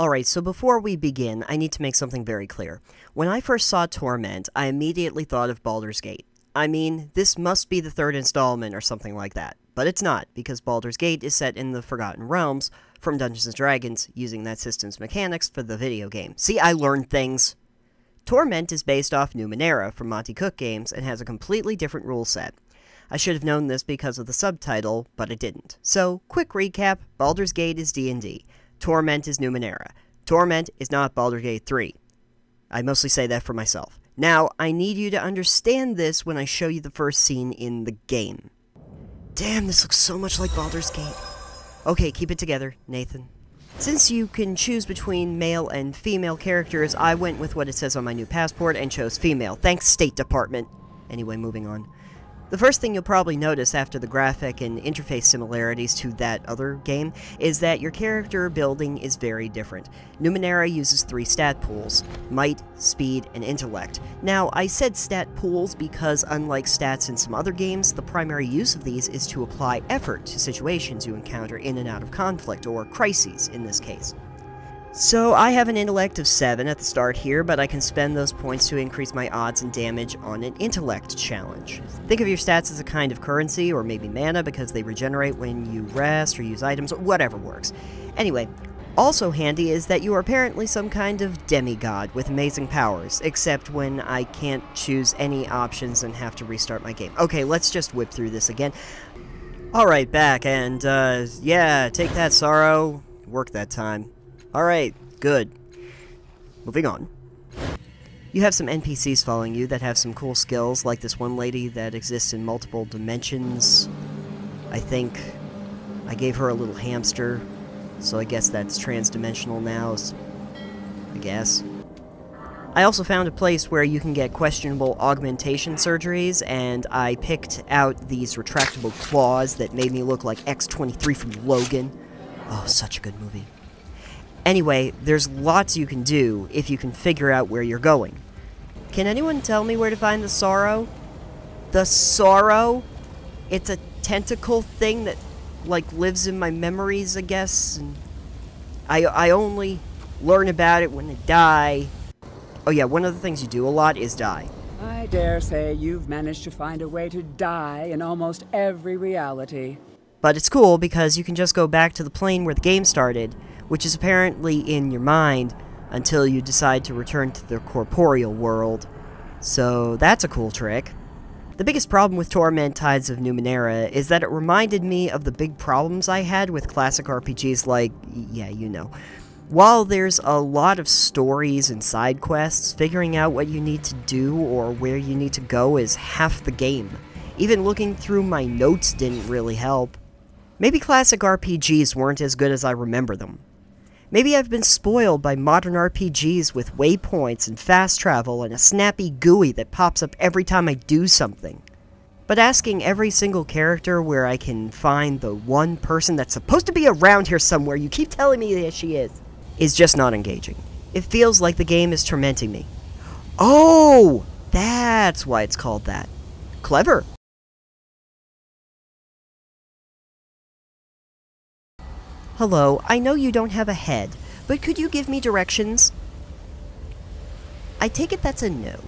Alright, so before we begin, I need to make something very clear. When I first saw Torment, I immediately thought of Baldur's Gate. I mean, this must be the third installment or something like that. But it's not, because Baldur's Gate is set in the Forgotten Realms from Dungeons & Dragons, using that system's mechanics for the video game. See, I learned things! Torment is based off Numenera from Monte Cook Games and has a completely different rule set. I should have known this because of the subtitle, but I didn't. So, quick recap, Baldur's Gate is D&D. Torment is Numenera. Torment is not Baldur's Gate 3. I mostly say that for myself. Now, I need you to understand this when I show you the first scene in the game. Damn, this looks so much like Baldur's Gate. Okay, keep it together, Nathan. Since you can choose between male and female characters, I went with what it says on my new passport and chose female. Thanks, State Department. Anyway, moving on. The first thing you'll probably notice after the graphic and interface similarities to that other game is that your character building is very different. Numenera uses three stat pools, Might, Speed, and Intellect. Now, I said stat pools because unlike stats in some other games, the primary use of these is to apply effort to situations you encounter in and out of conflict, or crises in this case. So I have an intellect of 7 at the start here, but I can spend those points to increase my odds and damage on an intellect challenge. Think of your stats as a kind of currency, or maybe mana, because they regenerate when you rest or use items, whatever works. Anyway, also handy is that you are apparently some kind of demigod with amazing powers, except when I can't choose any options and have to restart my game. Okay, let's just whip through this again. Alright, back, and, uh, yeah, take that, Sorrow. Work that time. Alright, good. Moving on. You have some NPCs following you that have some cool skills, like this one lady that exists in multiple dimensions. I think I gave her a little hamster, so I guess that's transdimensional now, I guess. I also found a place where you can get questionable augmentation surgeries, and I picked out these retractable claws that made me look like X-23 from Logan. Oh, such a good movie. Anyway, there's lots you can do if you can figure out where you're going. Can anyone tell me where to find the sorrow? The sorrow? It's a tentacle thing that, like, lives in my memories, I guess. And I, I only learn about it when I die. Oh yeah, one of the things you do a lot is die. I dare say you've managed to find a way to die in almost every reality. But it's cool because you can just go back to the plane where the game started, which is apparently in your mind until you decide to return to the corporeal world. So that's a cool trick. The biggest problem with Torment Tides of Numenera is that it reminded me of the big problems I had with classic RPGs like, yeah, you know. While there's a lot of stories and side quests, figuring out what you need to do or where you need to go is half the game. Even looking through my notes didn't really help. Maybe classic RPGs weren't as good as I remember them. Maybe I've been spoiled by modern RPGs with waypoints and fast travel and a snappy GUI that pops up every time I do something. But asking every single character where I can find the one person that's supposed to be around here somewhere, you keep telling me that she is, is just not engaging. It feels like the game is tormenting me. Oh! That's why it's called that. Clever. Hello, I know you don't have a head, but could you give me directions? I take it that's a no.